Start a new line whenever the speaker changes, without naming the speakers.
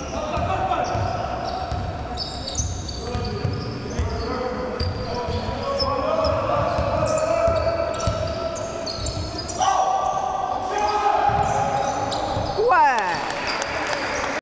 Oh.